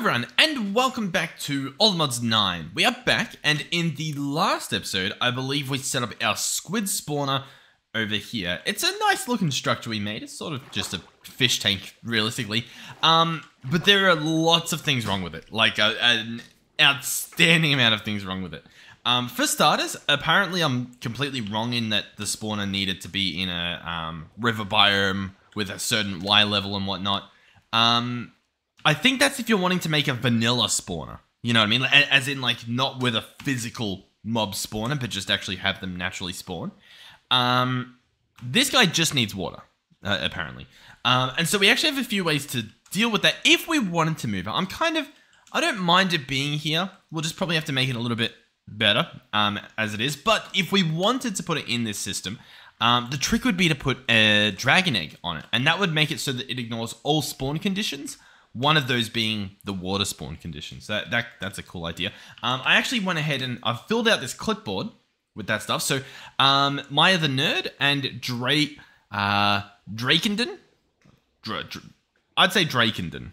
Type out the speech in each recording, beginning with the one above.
everyone, and welcome back to All Mods 9. We are back, and in the last episode, I believe we set up our squid spawner over here. It's a nice looking structure we made. It's sort of just a fish tank, realistically. Um, but there are lots of things wrong with it. Like, a, an outstanding amount of things wrong with it. Um, for starters, apparently I'm completely wrong in that the spawner needed to be in a um, river biome with a certain Y level and whatnot. Um, I think that's if you're wanting to make a vanilla spawner. You know what I mean? As in, like, not with a physical mob spawner, but just actually have them naturally spawn. Um, this guy just needs water, uh, apparently. Um, and so we actually have a few ways to deal with that if we wanted to move it. I'm kind of, I don't mind it being here. We'll just probably have to make it a little bit better um, as it is. But if we wanted to put it in this system, um, the trick would be to put a dragon egg on it. And that would make it so that it ignores all spawn conditions one of those being the water spawn conditions. That, that That's a cool idea. Um, I actually went ahead and I've filled out this clipboard with that stuff. So um, Maya the Nerd and Drake, uh, Drakenden? Dra Dra I'd say Drakenden.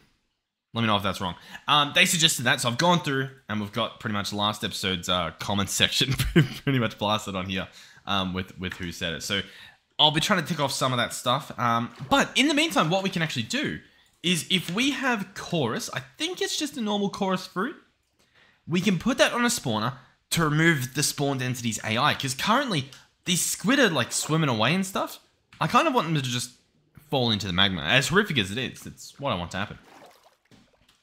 Let me know if that's wrong. Um, they suggested that, so I've gone through and we've got pretty much last episode's uh, comment section pretty much blasted on here um, with, with who said it. So I'll be trying to tick off some of that stuff. Um, but in the meantime, what we can actually do is if we have chorus, I think it's just a normal chorus fruit, we can put that on a spawner to remove the spawned entity's AI. Because currently, these squid are like swimming away and stuff. I kind of want them to just fall into the magma. As horrific as it is, it's what I want to happen.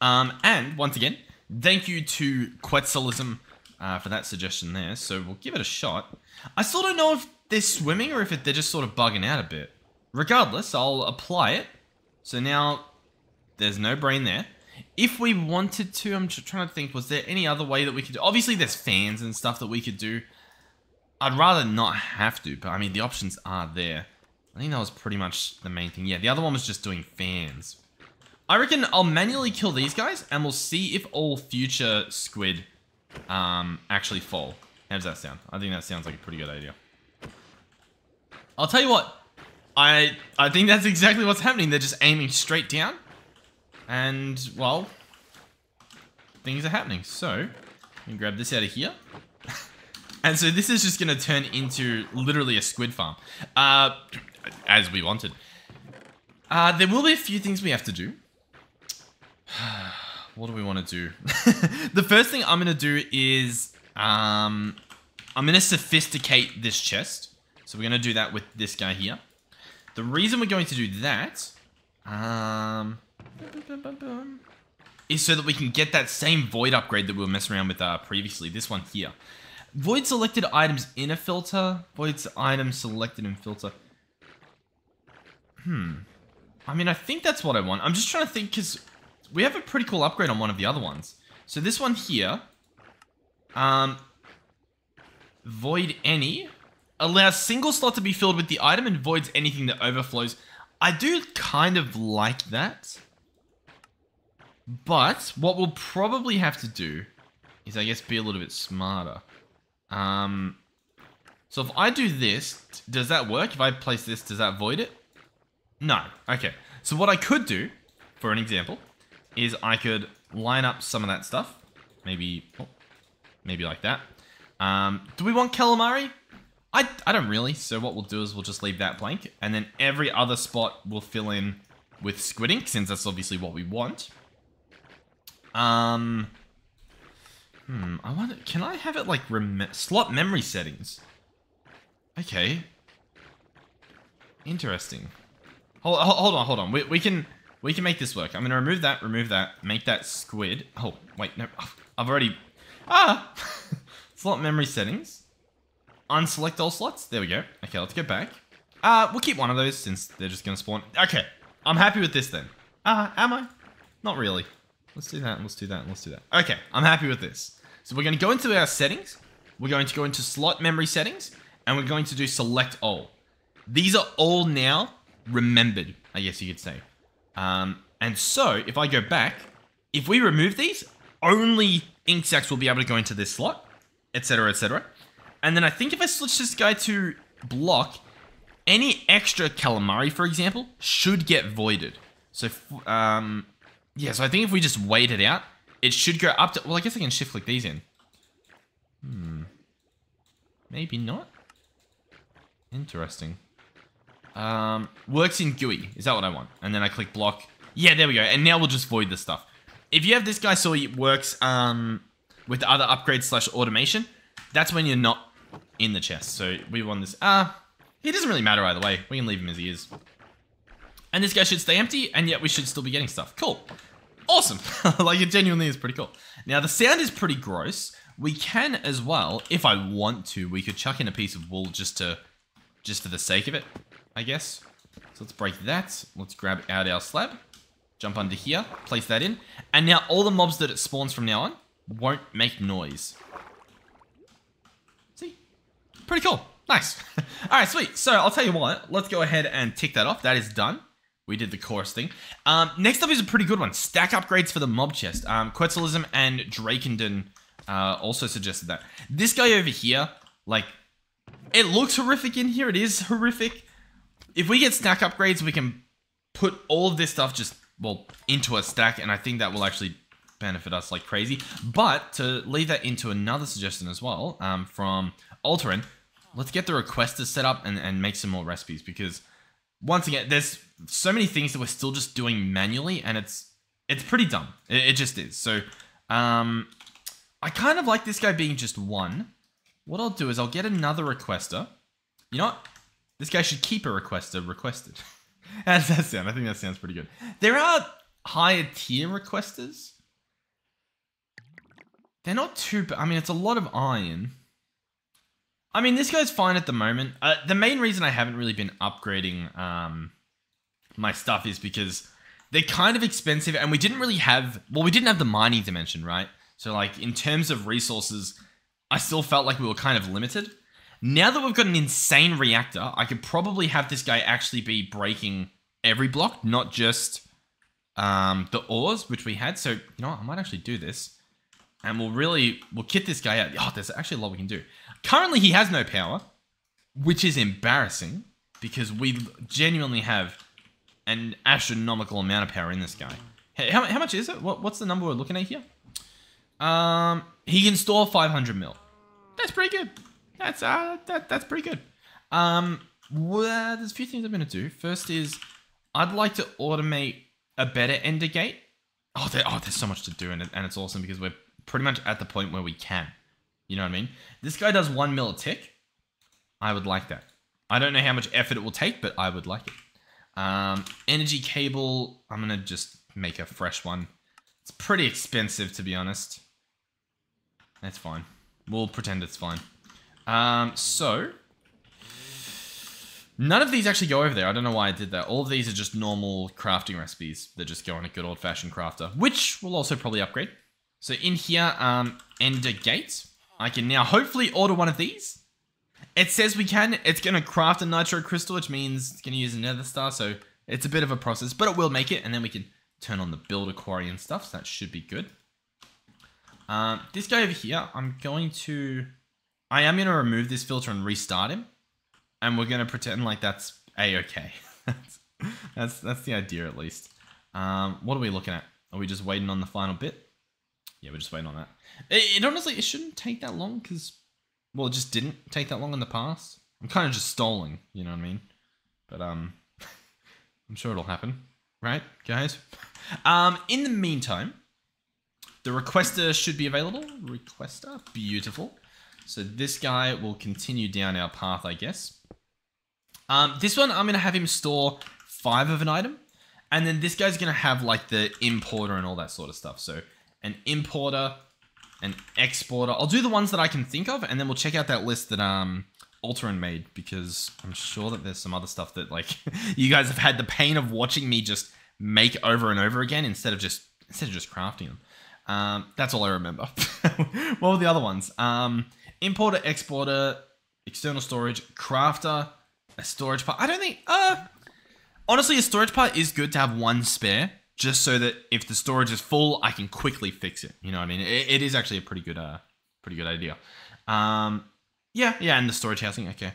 Um, and once again, thank you to Quetzalism uh, for that suggestion there. So we'll give it a shot. I still don't know if they're swimming or if they're just sort of bugging out a bit. Regardless, I'll apply it. So now there's no brain there. If we wanted to, I'm trying to think, was there any other way that we could do? Obviously, there's fans and stuff that we could do. I'd rather not have to, but I mean, the options are there. I think that was pretty much the main thing. Yeah, the other one was just doing fans. I reckon I'll manually kill these guys, and we'll see if all future squid um, actually fall. How does that sound? I think that sounds like a pretty good idea. I'll tell you what. I I think that's exactly what's happening. They're just aiming straight down. And, well, things are happening. So, you grab this out of here. and so this is just going to turn into literally a squid farm. Uh, as we wanted. Uh, there will be a few things we have to do. what do we want to do? the first thing I'm going to do is um, I'm going to sophisticate this chest. So we're going to do that with this guy here. The reason we're going to do that um, is so that we can get that same void upgrade that we were messing around with uh, previously. This one here. Void selected items in a filter. Void items selected in filter. Hmm. I mean, I think that's what I want. I'm just trying to think because we have a pretty cool upgrade on one of the other ones. So this one here, um, void any, allows single slot to be filled with the item and voids anything that overflows. I do kind of like that. But what we'll probably have to do is, I guess, be a little bit smarter. Um, so if I do this, does that work? If I place this, does that void it? No. Okay. So what I could do, for an example, is I could line up some of that stuff. Maybe, oh, maybe like that. Um, do we want calamari? I, I don't really. So what we'll do is we'll just leave that blank. And then every other spot we'll fill in with squid ink, since that's obviously what we want. Um, hmm, I wonder, can I have it like rem slot memory settings? Okay. Interesting. Hold, hold on, hold on. We, we can we can make this work. I'm gonna remove that, remove that, make that squid. Oh, wait, no, I've already, ah! slot memory settings. Unselect all slots. There we go. Okay, let's go back. Uh, we'll keep one of those since they're just gonna spawn. Okay, I'm happy with this then. Ah, uh, am I? Not really. Let's do that, let's do that, let's do that. Okay, I'm happy with this. So we're going to go into our settings. We're going to go into slot memory settings. And we're going to do select all. These are all now remembered, I guess you could say. Um, and so, if I go back, if we remove these, only ink sacs will be able to go into this slot, etc., etc. And then I think if I switch this guy to block, any extra calamari, for example, should get voided. So, um, yeah, so I think if we just wait it out, it should go up to, well, I guess I can shift click these in. Hmm. Maybe not. Interesting. Um, works in GUI. Is that what I want? And then I click block. Yeah, there we go. And now we'll just void the stuff. If you have this guy so it works um, with other upgrades slash automation, that's when you're not in the chest. So we want this. Ah, uh, it doesn't really matter either way. We can leave him as he is. And this guy should stay empty, and yet we should still be getting stuff. Cool. Awesome. like, it genuinely is pretty cool. Now, the sound is pretty gross. We can as well, if I want to, we could chuck in a piece of wool just to, just for the sake of it, I guess. So let's break that. Let's grab out our slab. Jump under here, place that in. And now all the mobs that it spawns from now on won't make noise. See? Pretty cool. Nice. all right, sweet. So I'll tell you what, let's go ahead and tick that off. That is done. We did the chorus thing. Um, next up is a pretty good one. Stack upgrades for the mob chest. Um, Quetzalism and Drakenden uh, also suggested that. This guy over here, like, it looks horrific in here. It is horrific. If we get stack upgrades, we can put all of this stuff just, well, into a stack. And I think that will actually benefit us like crazy. But to leave that into another suggestion as well um, from Alterin, let's get the requesters set up and, and make some more recipes because once again, there's so many things that we're still just doing manually, and it's it's pretty dumb. It, it just is. So, um, I kind of like this guy being just one. What I'll do is I'll get another requester. You know what? This guy should keep a requester requested. How does that sound? I think that sounds pretty good. There are higher tier requesters. They're not too. I mean, it's a lot of iron. I mean, this guy's fine at the moment. Uh, the main reason I haven't really been upgrading um, my stuff is because they're kind of expensive, and we didn't really have. Well, we didn't have the mining dimension, right? So, like in terms of resources, I still felt like we were kind of limited. Now that we've got an insane reactor, I could probably have this guy actually be breaking every block, not just um, the ores, which we had. So, you know what? I might actually do this. And we'll really, we'll kit this guy out. Oh, there's actually a lot we can do. Currently, he has no power, which is embarrassing because we genuinely have an astronomical amount of power in this guy. How, how much is it? What, what's the number we're looking at here? Um, he can store 500 mil. That's pretty good. That's uh, that that's pretty good. Um, well, there's a few things I'm gonna do. First is I'd like to automate a better ender gate. Oh, there, oh, there's so much to do, and, it, and it's awesome because we're pretty much at the point where we can. You know what I mean? This guy does one mil a tick. I would like that. I don't know how much effort it will take, but I would like it. Um, energy cable, I'm going to just make a fresh one. It's pretty expensive, to be honest. That's fine. We'll pretend it's fine. Um, so, none of these actually go over there. I don't know why I did that. All of these are just normal crafting recipes that just go on a good old-fashioned crafter, which we'll also probably upgrade. So in here, um, Ender Gate. I can now hopefully order one of these. It says we can. It's going to craft a nitro crystal, which means it's going to use a nether star. So it's a bit of a process, but it will make it. And then we can turn on the builder quarry and stuff. So that should be good. Um, this guy over here, I'm going to... I am going to remove this filter and restart him. And we're going to pretend like that's a-okay. that's, that's, that's the idea at least. Um, what are we looking at? Are we just waiting on the final bit? Yeah, we're just waiting on that. It, it honestly, it shouldn't take that long because, well, it just didn't take that long in the past. I'm kind of just stalling, you know what I mean? But um, I'm sure it'll happen, right, guys? Um, in the meantime, the requester should be available. Requester, beautiful. So this guy will continue down our path, I guess. Um, this one, I'm going to have him store five of an item. And then this guy's going to have like the importer and all that sort of stuff. So an importer, an exporter. I'll do the ones that I can think of, and then we'll check out that list that um Alterin made because I'm sure that there's some other stuff that like you guys have had the pain of watching me just make over and over again instead of just instead of just crafting them. Um, that's all I remember. what were the other ones? Um, importer, exporter, external storage, crafter, a storage part. I don't think. Uh, honestly, a storage part is good to have one spare just so that if the storage is full, I can quickly fix it. You know what I mean? It, it is actually a pretty good, uh, pretty good idea. Um, yeah, yeah, and the storage housing, okay.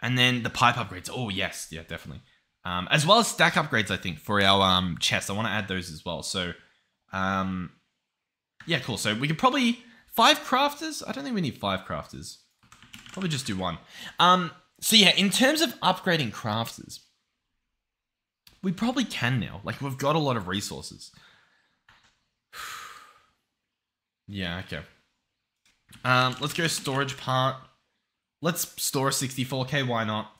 And then the pipe upgrades. Oh, yes, yeah, definitely. Um, as well as stack upgrades, I think, for our um, chest. I want to add those as well. So, um, Yeah, cool. So we could probably five crafters. I don't think we need five crafters. Probably just do one. Um. So yeah, in terms of upgrading crafters, we probably can now. Like we've got a lot of resources. yeah. Okay. Um. Let's go storage part. Let's store a 64k. Why not?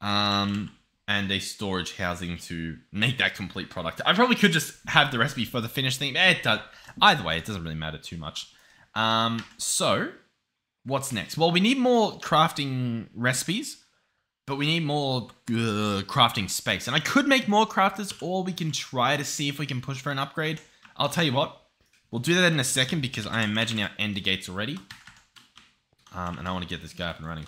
Um. And a storage housing to make that complete product. I probably could just have the recipe for the finished thing. Eh, it does. Either way, it doesn't really matter too much. Um. So, what's next? Well, we need more crafting recipes but we need more uh, crafting space. And I could make more crafters, or we can try to see if we can push for an upgrade. I'll tell you what, we'll do that in a second because I imagine our ender gate's already. Um, and I want to get this guy up and running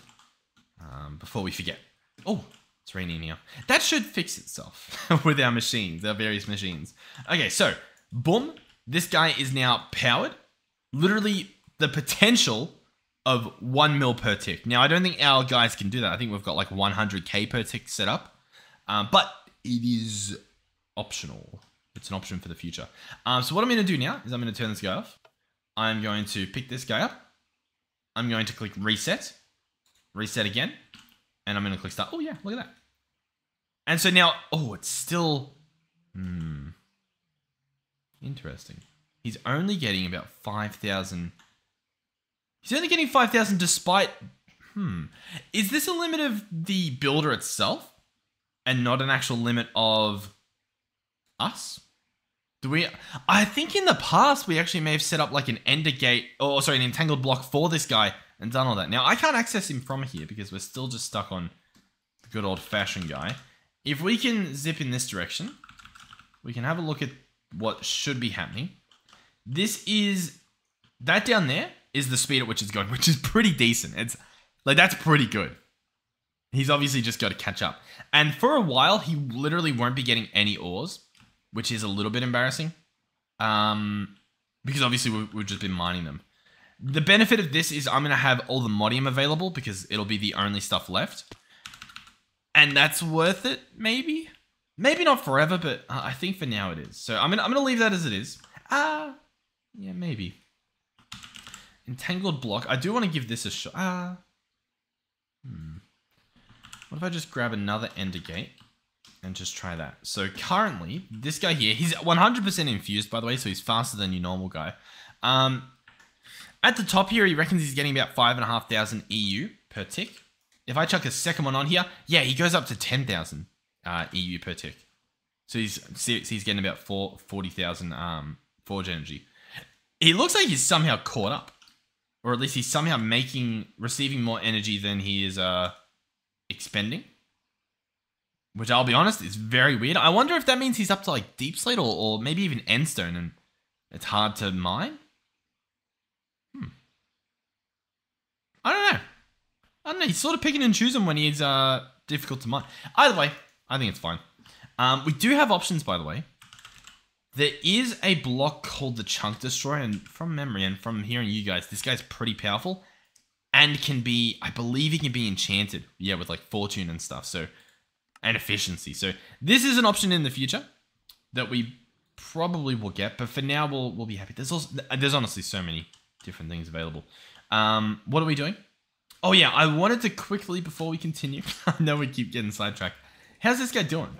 um, before we forget. Oh, it's raining here. That should fix itself with our machines, our various machines. Okay, so, boom. This guy is now powered. Literally, the potential of one mil per tick. Now, I don't think our guys can do that. I think we've got like 100k per tick set up, um, but it is optional. It's an option for the future. Um, so what I'm going to do now is I'm going to turn this guy off. I'm going to pick this guy up. I'm going to click reset, reset again, and I'm going to click start. Oh yeah, look at that. And so now, oh, it's still, hmm, interesting. He's only getting about 5,000 He's only getting 5,000 despite... Hmm. Is this a limit of the builder itself? And not an actual limit of us? Do we... I think in the past we actually may have set up like an ender gate... Or sorry, an entangled block for this guy and done all that. Now, I can't access him from here because we're still just stuck on the good old-fashioned guy. If we can zip in this direction, we can have a look at what should be happening. This is... That down there is the speed at which it's going, which is pretty decent. It's like that's pretty good. He's obviously just got to catch up. And for a while, he literally won't be getting any ores, which is a little bit embarrassing. Um, because obviously we, we've just been mining them. The benefit of this is I'm going to have Allthemodium available because it'll be the only stuff left. And that's worth it, maybe? Maybe not forever, but I think for now it is. So I'm going to I'm gonna leave that as it is. Ah, uh, yeah, maybe. Entangled block. I do want to give this a shot. Ah. Hmm. What if I just grab another ender gate and just try that? So currently, this guy here, he's 100% infused, by the way, so he's faster than your normal guy. Um, at the top here, he reckons he's getting about 5,500 EU per tick. If I chuck a second one on here, yeah, he goes up to 10,000 uh, EU per tick. So he's he's getting about 40,000 um, forge energy. He looks like he's somehow caught up or at least he's somehow making receiving more energy than he is uh expending. Which I'll be honest is very weird. I wonder if that means he's up to like deepslate or, or maybe even endstone and it's hard to mine. Hmm. I don't know. I don't know. He's sort of picking and choosing when he's uh difficult to mine. Either way, I think it's fine. Um, we do have options, by the way. There is a block called the Chunk Destroyer, and from memory and from hearing you guys, this guy's pretty powerful and can be, I believe he can be enchanted, yeah, with like fortune and stuff, so, and efficiency. So this is an option in the future that we probably will get, but for now we'll, we'll be happy. There's also, there's honestly so many different things available. Um, what are we doing? Oh yeah, I wanted to quickly, before we continue, I know we keep getting sidetracked. How's this guy doing?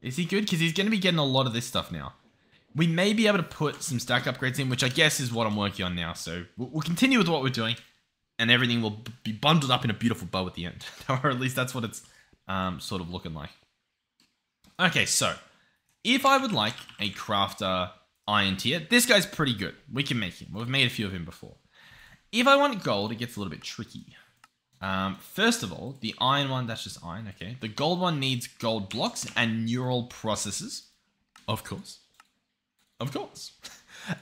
Is he good? Because he's going to be getting a lot of this stuff now. We may be able to put some stack upgrades in, which I guess is what I'm working on now. So we'll continue with what we're doing, and everything will be bundled up in a beautiful bow at the end. or at least that's what it's um, sort of looking like. Okay, so if I would like a crafter iron tier, this guy's pretty good. We can make him. We've made a few of him before. If I want gold, it gets a little bit tricky. Um, first of all, the iron one, that's just iron, okay. The gold one needs gold blocks and neural processors, of course. Of course.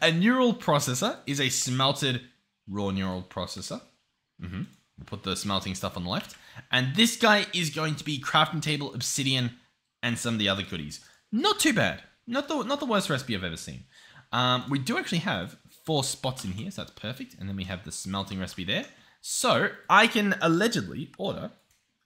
A neural processor is a smelted raw neural processor. Mm-hmm. We'll put the smelting stuff on the left. And this guy is going to be crafting table, obsidian, and some of the other goodies. Not too bad. Not the not the worst recipe I've ever seen. Um, we do actually have four spots in here, so that's perfect. And then we have the smelting recipe there. So I can allegedly order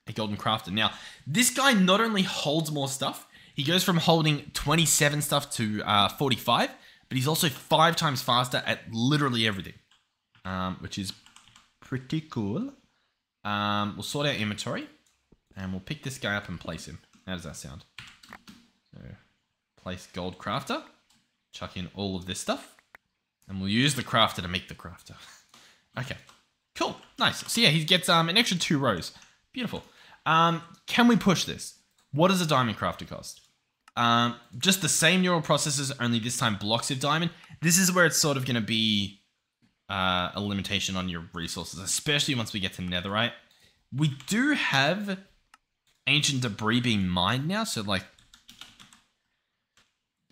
a golden crafter. Now, this guy not only holds more stuff, he goes from holding 27 stuff to uh, 45, but he's also five times faster at literally everything, um, which is pretty cool. Um, we'll sort out inventory, and we'll pick this guy up and place him. How does that sound? So, place gold crafter, chuck in all of this stuff, and we'll use the crafter to make the crafter. okay, cool, nice. So yeah, he gets um an extra two rows. Beautiful. Um, can we push this? What does a diamond crafter cost? Um, just the same neural processors, only this time blocks of diamond. This is where it's sort of going to be uh, a limitation on your resources, especially once we get to netherite. We do have ancient debris being mined now, so like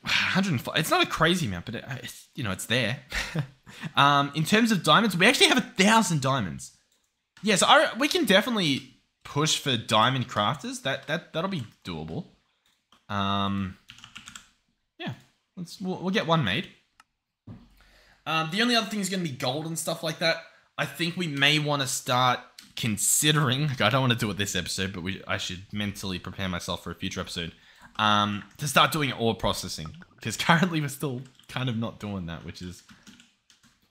105. It's not a crazy amount, but it, it's, you know it's there. um, in terms of diamonds, we actually have a thousand diamonds. Yeah, so we can definitely push for diamond crafters. That that that'll be doable. Um, yeah, let's we'll, we'll get one made. Um, the only other thing is going to be gold and stuff like that. I think we may want to start considering. I don't want to do it this episode, but we I should mentally prepare myself for a future episode. Um, to start doing ore processing because currently we're still kind of not doing that, which is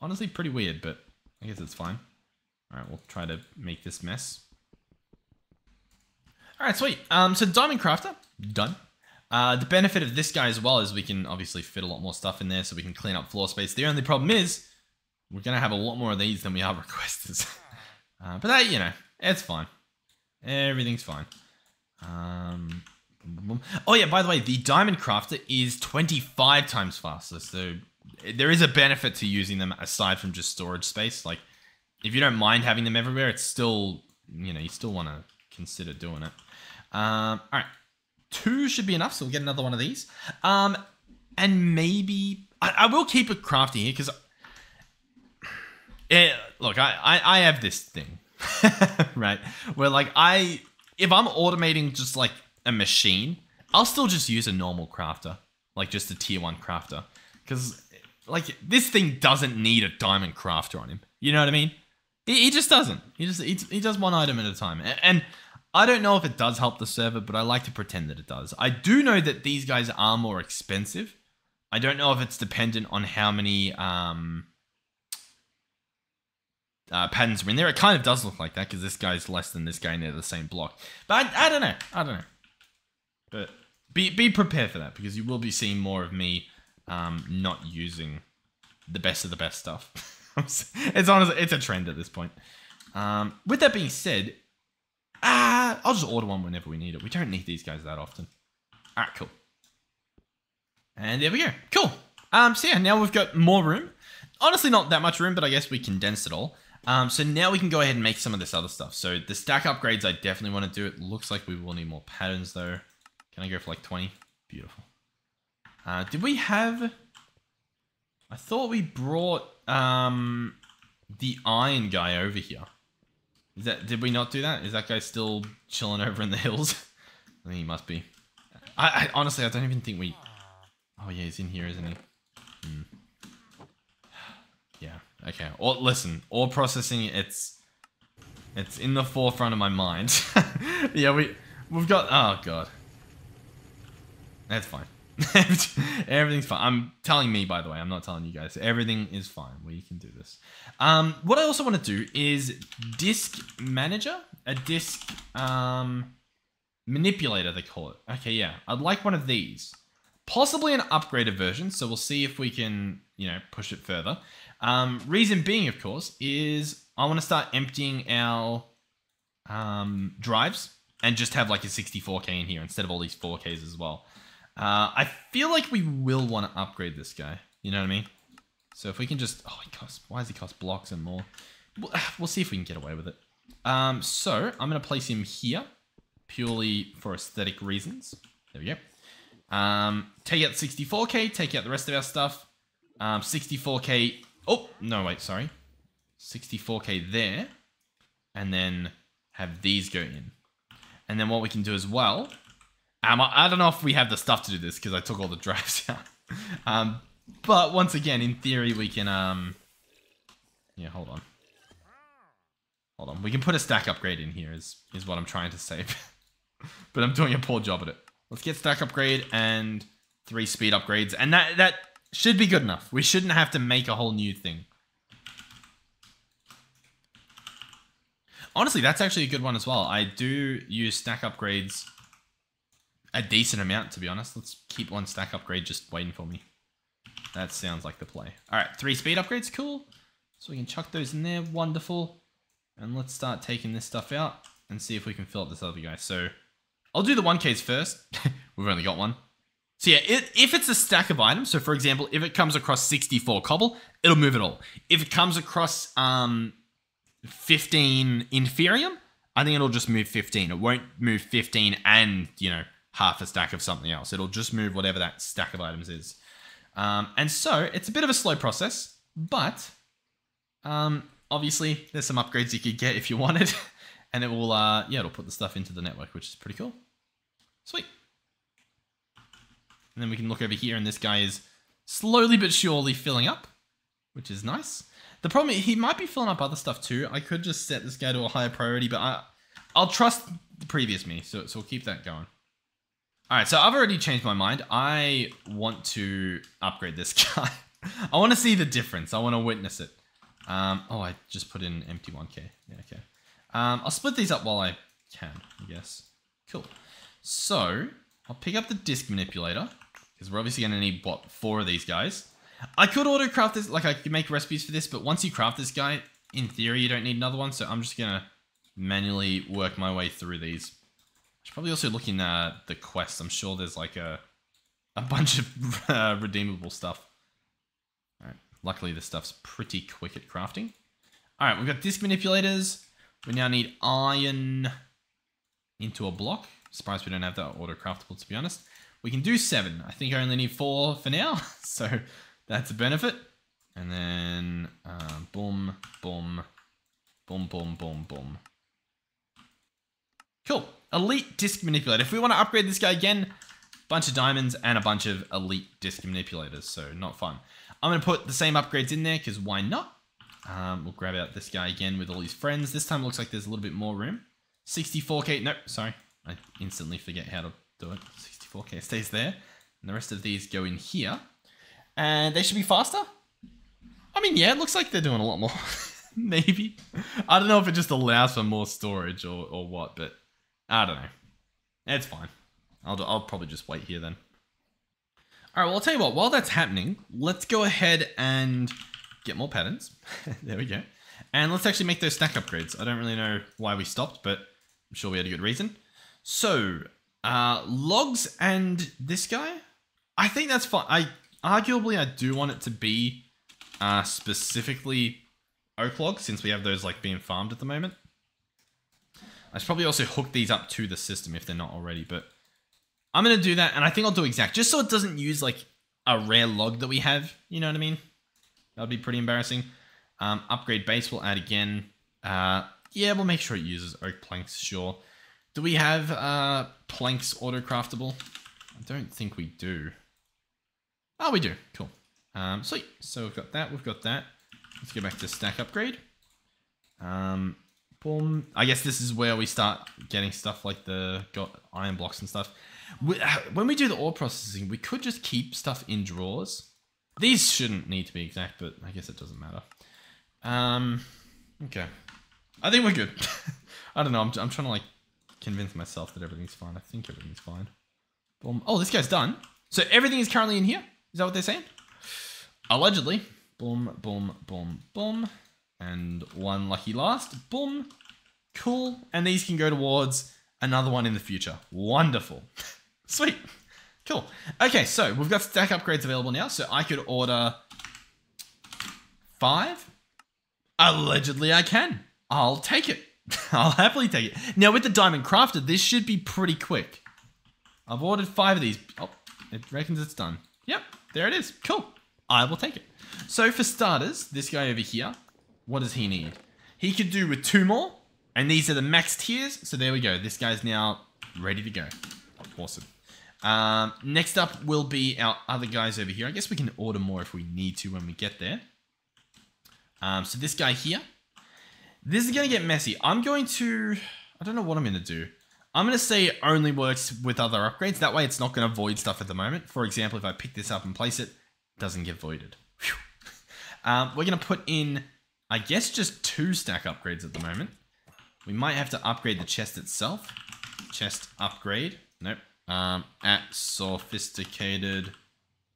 honestly pretty weird. But I guess it's fine. All right, we'll try to make this mess. All right, sweet. Um, so Diamond Crafter, done. Uh, the benefit of this guy as well is we can obviously fit a lot more stuff in there so we can clean up floor space. The only problem is we're going to have a lot more of these than we are requesters. uh, but that, you know, it's fine. Everything's fine. Um, oh yeah, by the way, the Diamond Crafter is 25 times faster. So there is a benefit to using them aside from just storage space. Like if you don't mind having them everywhere, it's still, you know, you still want to consider doing it. Um, all right, two should be enough, so we'll get another one of these. Um, and maybe I, I will keep it crafty here because, yeah, look, I, I I have this thing, right? Where like I, if I'm automating just like a machine, I'll still just use a normal crafter, like just a tier one crafter, because like this thing doesn't need a diamond crafter on him. You know what I mean? He, he just doesn't. He just he, he does one item at a time, and I don't know if it does help the server, but I like to pretend that it does. I do know that these guys are more expensive. I don't know if it's dependent on how many um, uh, patterns are in there. It kind of does look like that because this guy's less than this guy they're the same block. But I, I don't know. I don't know. But be be prepared for that because you will be seeing more of me um, not using the best of the best stuff. it's honestly it's a trend at this point. Um, with that being said, Ah, I'll just order one whenever we need it. We don't need these guys that often. All right, cool. And there we go. Cool. Um, so yeah, now we've got more room. Honestly, not that much room, but I guess we condensed it all. Um, so now we can go ahead and make some of this other stuff. So the stack upgrades, I definitely want to do. It looks like we will need more patterns though. Can I go for like 20? Beautiful. Uh, did we have... I thought we brought um, the iron guy over here. Is that did we not do that? Is that guy still chilling over in the hills? I think he must be. I, I honestly I don't even think we. Oh yeah, he's in here, isn't he? Hmm. Yeah. Okay. Or listen, ore processing. It's it's in the forefront of my mind. yeah, we we've got. Oh god. That's fine. Everything's fine. I'm telling me, by the way. I'm not telling you guys. Everything is fine. We can do this. Um, what I also want to do is disk manager, a disk um, manipulator. They call it. Okay, yeah. I'd like one of these, possibly an upgraded version. So we'll see if we can, you know, push it further. Um, reason being, of course, is I want to start emptying our um, drives and just have like a 64k in here instead of all these 4ks as well. Uh, I feel like we will want to upgrade this guy. You know what I mean? So if we can just... Oh, he costs... Why does he cost blocks and more? We'll, we'll see if we can get away with it. Um, so I'm going to place him here. Purely for aesthetic reasons. There we go. Um, take out 64k. Take out the rest of our stuff. Um, 64k... Oh, no, wait, sorry. 64k there. And then have these go in. And then what we can do as well um, I don't know if we have the stuff to do this because I took all the drives out. um, but once again, in theory, we can... Um, yeah, hold on. Hold on. We can put a stack upgrade in here is, is what I'm trying to say. but I'm doing a poor job at it. Let's get stack upgrade and three speed upgrades. And that, that Should be good enough. We shouldn't have to make a whole new thing. Honestly, that's actually a good one as well. I do use stack upgrades a decent amount, to be honest. Let's keep one stack upgrade just waiting for me. That sounds like the play. All right, three speed upgrades, cool. So we can chuck those in there, wonderful. And let's start taking this stuff out and see if we can fill up this other guy. So I'll do the 1Ks first. We've only got one. So yeah, it, if it's a stack of items, so for example, if it comes across 64 cobble, it'll move it all. If it comes across um, 15 inferium, I think it'll just move 15. It won't move 15 and, you know, half a stack of something else. It'll just move whatever that stack of items is. Um, and so it's a bit of a slow process, but um, obviously there's some upgrades you could get if you wanted. and it will, uh, yeah, it'll put the stuff into the network, which is pretty cool. Sweet. And then we can look over here and this guy is slowly but surely filling up, which is nice. The problem is he might be filling up other stuff too. I could just set this guy to a higher priority, but I, I'll trust the previous me, so, so we'll keep that going. All right, so I've already changed my mind. I want to upgrade this guy. I want to see the difference. I want to witness it. Um, oh, I just put in empty 1k. Yeah, okay. Um, I'll split these up while I can, I guess. Cool. So, I'll pick up the disc manipulator, because we're obviously going to need, what, four of these guys. I could auto craft this, like I could make recipes for this, but once you craft this guy, in theory, you don't need another one, so I'm just going to manually work my way through these. Should probably also look in uh, the quest. I'm sure there's like a a bunch of uh, redeemable stuff. All right. Luckily, this stuff's pretty quick at crafting. All right, we've got disc manipulators. We now need iron into a block. Surprised we don't have that auto craftable, to be honest. We can do seven. I think I only need four for now, so that's a benefit. And then uh, boom, boom, boom, boom, boom, boom. Cool. Elite Disc Manipulator. If we want to upgrade this guy again, bunch of diamonds and a bunch of Elite Disc Manipulators, so not fun. I'm going to put the same upgrades in there, because why not? Um, we'll grab out this guy again with all his friends. This time looks like there's a little bit more room. 64k, nope, sorry. I instantly forget how to do it. 64k stays there. And the rest of these go in here. And they should be faster? I mean, yeah, it looks like they're doing a lot more. Maybe. I don't know if it just allows for more storage or, or what, but I don't know. It's fine. I'll, I'll probably just wait here then. All right, well, I'll tell you what, while that's happening, let's go ahead and get more patterns. there we go. And let's actually make those stack upgrades. I don't really know why we stopped, but I'm sure we had a good reason. So, uh, logs and this guy, I think that's fine. I Arguably, I do want it to be uh, specifically oak logs, since we have those like being farmed at the moment. I should probably also hook these up to the system if they're not already, but I'm going to do that, and I think I'll do exact, just so it doesn't use, like, a rare log that we have, you know what I mean? That would be pretty embarrassing. Um, upgrade base, we'll add again. Uh, yeah, we'll make sure it uses oak planks, sure. Do we have uh, planks auto-craftable? I don't think we do. Oh, we do. Cool. Um, sweet. So we've got that, we've got that. Let's go back to stack upgrade. Um, boom. I guess this is where we start getting stuff like the got iron blocks and stuff. When we do the ore processing, we could just keep stuff in drawers. These shouldn't need to be exact, but I guess it doesn't matter. Um, okay. I think we're good. I don't know. I'm, I'm trying to like convince myself that everything's fine. I think everything's fine. Boom. Oh, this guy's done. So everything is currently in here? Is that what they're saying? Allegedly. Boom, boom, boom, boom. And one lucky last. Boom. Cool. And these can go towards another one in the future. Wonderful. Sweet. Cool. Okay, so we've got stack upgrades available now. So I could order five. Allegedly, I can. I'll take it. I'll happily take it. Now, with the Diamond Crafter, this should be pretty quick. I've ordered five of these. Oh, it reckons it's done. Yep, there it is. Cool. I will take it. So for starters, this guy over here, what does he need? He could do with two more, and these are the max tiers. So there we go. This guy's now ready to go. Awesome. Um, next up will be our other guys over here. I guess we can order more if we need to when we get there. Um, so this guy here, this is going to get messy. I'm going to, I don't know what I'm going to do. I'm going to say it only works with other upgrades. That way it's not going to void stuff at the moment. For example, if I pick this up and place it, it doesn't get voided. Um, we're going to put in, I guess, just two stack upgrades at the moment. We might have to upgrade the chest itself. Chest upgrade. Nope. Um, at sophisticated.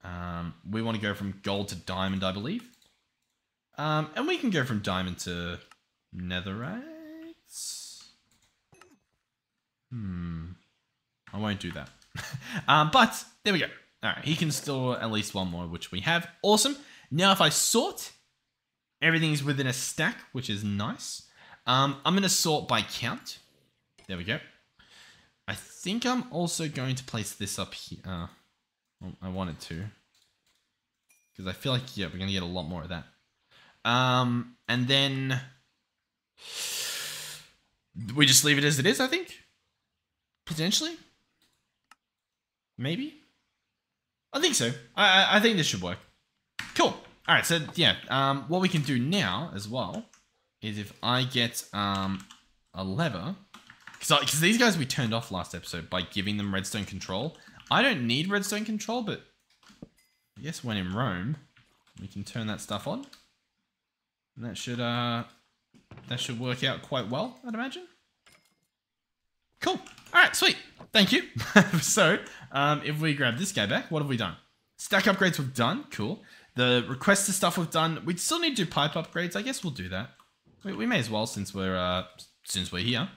Um, we want to go from gold to diamond, I believe. Um, and we can go from diamond to netherites. Hmm. I won't do that. um, but there we go. All right, he can store at least one more, which we have. Awesome. Now, if I sort, everything's within a stack, which is nice. Um, I'm going to sort by count. There we go. I think I'm also going to place this up here. Uh, I wanted to. Because I feel like, yeah, we're going to get a lot more of that. Um, and then we just leave it as it is, I think. Potentially. Maybe. I think so. I, I, I think this should work. Cool. All right. So yeah, um, what we can do now as well is if I get um, a lever, because these guys we turned off last episode by giving them redstone control. I don't need redstone control, but I guess when in Rome, we can turn that stuff on. And that should uh, that should work out quite well, I'd imagine. Cool. All right, sweet. Thank you. so, um, if we grab this guy back, what have we done? Stack upgrades we've done. Cool. The requester stuff we've done. We still need to do pipe upgrades. I guess we'll do that. We, we may as well since we're uh, since we're here.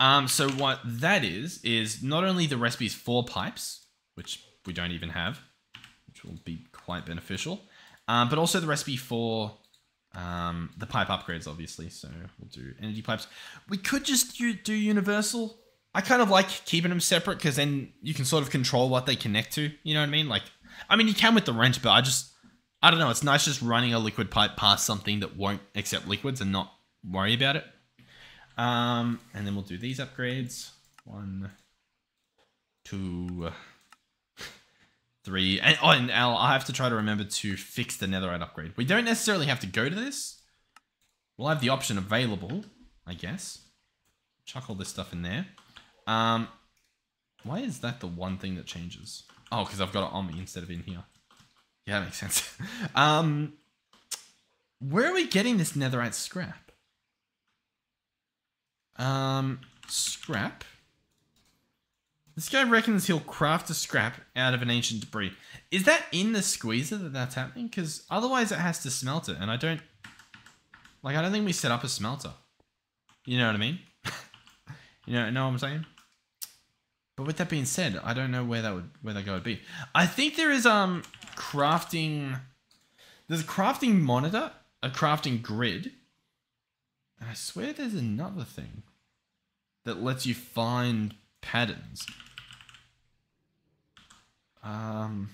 Um, so what that is is not only the recipes for pipes, which we don't even have, which will be quite beneficial, um, but also the recipe for um, the pipe upgrades, obviously. So we'll do energy pipes. We could just do, do universal. I kind of like keeping them separate because then you can sort of control what they connect to. You know what I mean? Like, I mean, you can with the wrench, but I just, I don't know. It's nice just running a liquid pipe past something that won't accept liquids and not worry about it. Um, and then we'll do these upgrades. One, two, three. And, oh, and I'll, i have to try to remember to fix the netherite upgrade. We don't necessarily have to go to this. We'll have the option available, I guess. Chuck all this stuff in there. Um, why is that the one thing that changes? Oh, because I've got it on me instead of in here. Yeah, that makes sense. um, where are we getting this netherite scrap? Um, scrap. This guy reckons he'll craft a scrap out of an ancient debris. Is that in the squeezer that that's happening? Because otherwise it has to smelt it, and I don't... Like, I don't think we set up a smelter. You know what I mean? you know, know what I'm saying? But with that being said, I don't know where that would where that guy would be. I think there is um crafting. There's a crafting monitor, a crafting grid, and I swear there's another thing that lets you find patterns. Um,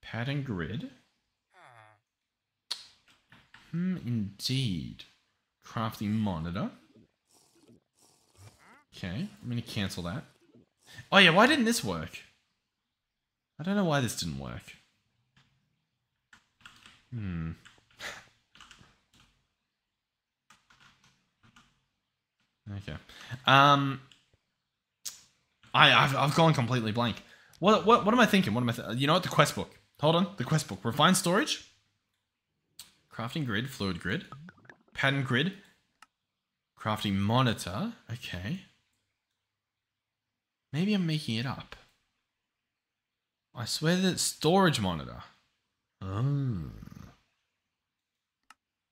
pattern grid. Hmm, indeed. Crafting monitor. Okay, I'm going to cancel that. Oh yeah, why didn't this work? I don't know why this didn't work. Hmm. okay. Um, I I've, I've gone completely blank. What what what am I thinking? What am I? You know what? The quest book. Hold on. The quest book. Refined Storage. Crafting grid. Fluid grid. Pattern grid. Crafting monitor. Okay. Maybe I'm making it up. I swear that storage monitor. Oh.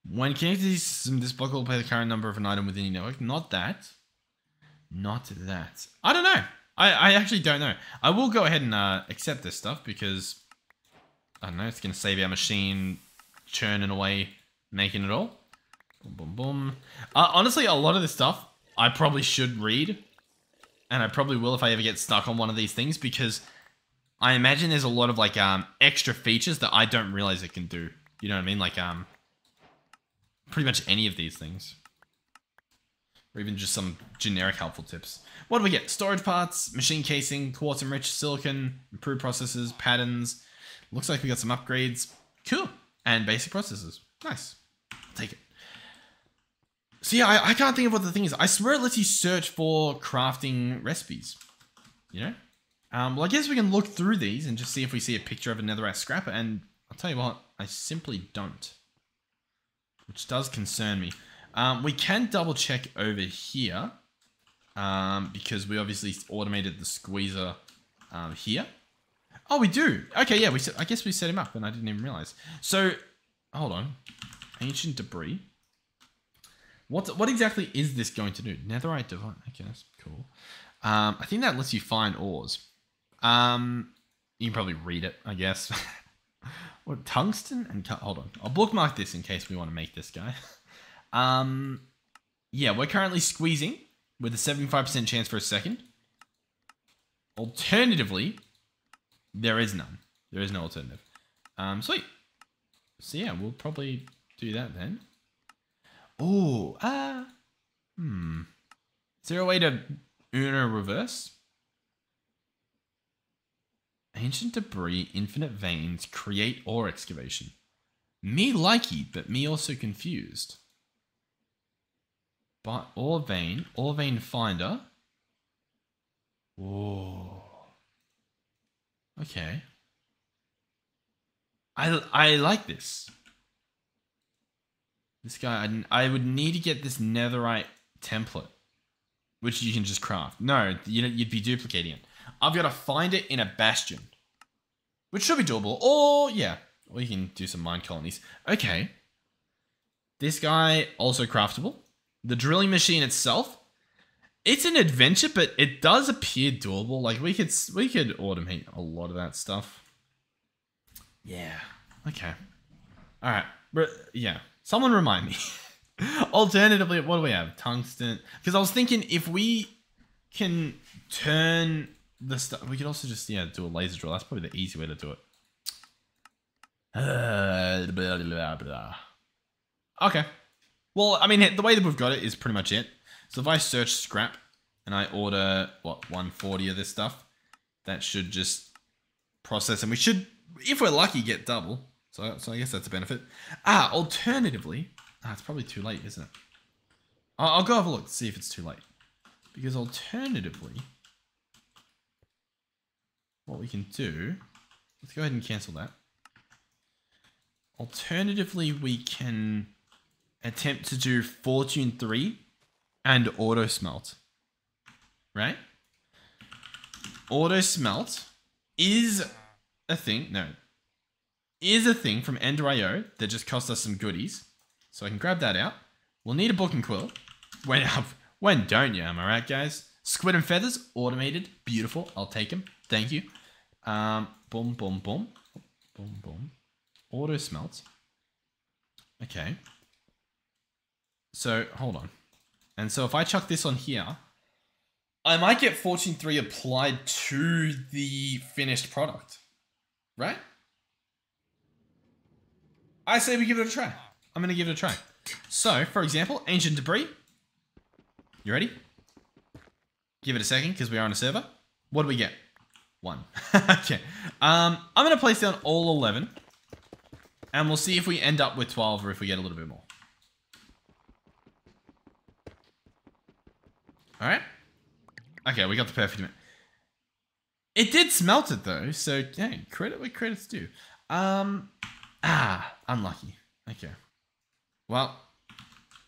When connected to this system, this block will play the current number of an item within your network. Not that. Not that. I don't know. I, I actually don't know. I will go ahead and uh, accept this stuff because, I don't know, it's going to save our machine churning away, making it all. Boom, boom, boom. Uh, honestly, a lot of this stuff I probably should read and I probably will if I ever get stuck on one of these things because I imagine there's a lot of like um extra features that I don't realize it can do. You know what I mean? Like um pretty much any of these things. Or even just some generic helpful tips. What do we get? Storage parts, machine casing, quartz enriched silicon, improved processes, patterns. Looks like we got some upgrades. Cool. And basic processes. Nice. take it. So yeah, I, I can't think of what the thing is. I swear it lets you search for crafting recipes. You know? Um, well, I guess we can look through these and just see if we see a picture of a netherite scrapper. And I'll tell you what, I simply don't. Which does concern me. Um, we can double check over here. Um, because we obviously automated the squeezer um, here. Oh, we do. Okay, yeah, we. I guess we set him up, and I didn't even realize. So, hold on. Ancient debris. What what exactly is this going to do? Netherite device. Okay, that's cool. Um, I think that lets you find ores. Um, you can probably read it, I guess. what tungsten and hold on. I'll bookmark this in case we want to make this guy. um, yeah, we're currently squeezing with a 75% chance for a second. Alternatively, there is none. There is no alternative. Um, sweet. So yeah, we'll probably do that then. Oh, ah, uh, hmm. Is there a way to Uno reverse? Ancient debris, infinite veins, create ore excavation. Me likey, but me also confused. But ore vein, ore vein finder. Whoa. Okay. I, I like this. This guy, I, I would need to get this netherite template, which you can just craft. No, you you'd be duplicating it. I've got to find it in a bastion, which should be doable. Or, yeah, or you can do some mine colonies. Okay. This guy, also craftable. The drilling machine itself, it's an adventure, but it does appear doable. Like we could we could automate a lot of that stuff. Yeah. Okay. All right. But yeah. Someone remind me. Alternatively, what do we have? Tungsten. Because I was thinking if we can turn the stuff, we could also just yeah do a laser drill. That's probably the easy way to do it. Uh, blah, blah, blah. Okay. Well, I mean, the way that we've got it is pretty much it. So if I search scrap and I order, what, 140 of this stuff, that should just process. And we should, if we're lucky, get double. So, so I guess that's a benefit. Ah, alternatively, ah, it's probably too late, isn't it? I'll, I'll go have a look see if it's too late. Because alternatively, what we can do, let's go ahead and cancel that. Alternatively, we can attempt to do Fortune 3 and auto smelt. Right? Auto smelt is a thing. No. Is a thing from Ender IO that just cost us some goodies. So I can grab that out. We'll need a book and quill. When, when don't you? Am I right, guys? Squid and feathers, automated, beautiful. I'll take them. Thank you. Um, boom, boom, boom. Boom, boom. Auto smelt. Okay. So, hold on. And so if I chuck this on here, I might get Fortune 3 applied to the finished product. Right? I say we give it a try. I'm going to give it a try. So, for example, Ancient Debris. You ready? Give it a second because we are on a server. What do we get? One. okay. Um, I'm going to place down all 11. And we'll see if we end up with 12 or if we get a little bit more. Alright. Okay, we got the perfect amount. It did smelt it though, so hey, credit where credit's due. Um, ah, unlucky. Okay. Well,